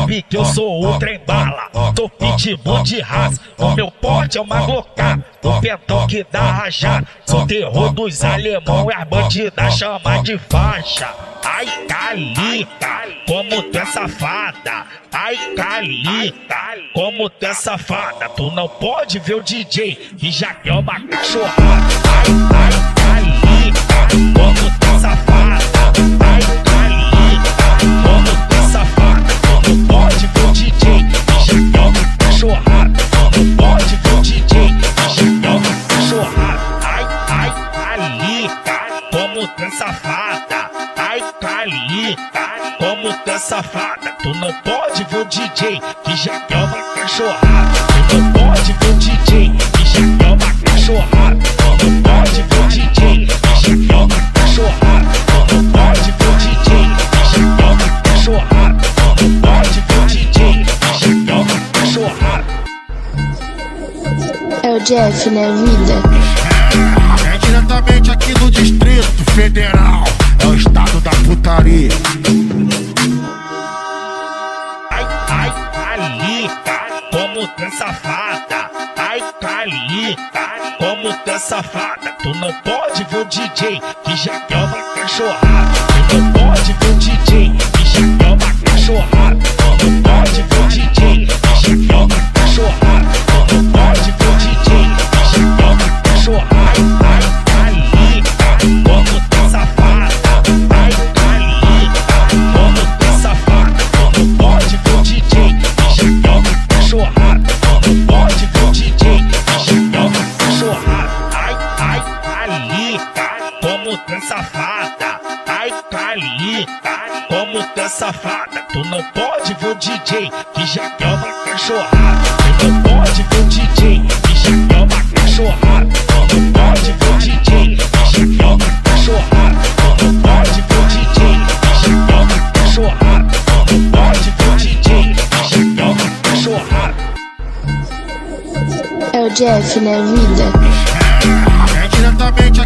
sabe que eu sou o trem bala. Tô pitbull de raça, o meu porte é uma glocá. O pentão que dá rajada, sou terror dos alemão e as bandidas chama de faixa. Ai, Calita, como tu é safada. Ai, Calita, como tu é safada. Tu não pode ver o DJ que já quer uma cachorrada. Ai, ai, Calita, como tu é safada. Ai, Calita, como tu é safada. Tu não pode ver o DJ que já quer uma cachorrada. Tu não pode ver o DJ que já quer uma cachorrada. Tu não pode ver o DJ que já quer uma cachorrada. Tu não pode ver o DJ que já quer uma cachorrada. Tu não pode ver o DJ que já quer uma cachorrada. É o Jeff, né, vida? Diretamente aqui do Distrito Federal. É o estado da putaria. Ai, ai, Calita, como tu é safada. Ai, Calita, como tu é safada. Tu não pode ver o DJ que já quer uma cachorrada. Tu não pode ver o DJ que já quer uma cachorrada. Como tu é safada. Ai, Calita, como é safada. Tu não pode ver o DJ que já quer uma cachorrada. Tu não pode ver o DJ que já quer uma cachorrada. Tu não pode ver o DJ que já quer uma cachorrada. Tu não pode ver o DJ que já quer uma cachorrada. Tu não pode ver o DJ que já quer uma cachorrada. É o Jeff, né, vida? É diretamente do Distrito